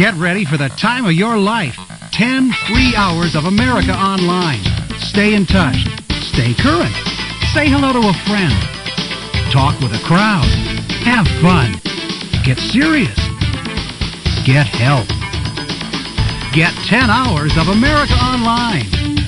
Get ready for the time of your life. 10 free hours of America Online. Stay in touch. Stay current. Say hello to a friend. Talk with a crowd. Have fun. Get serious. Get help. Get 10 hours of America Online.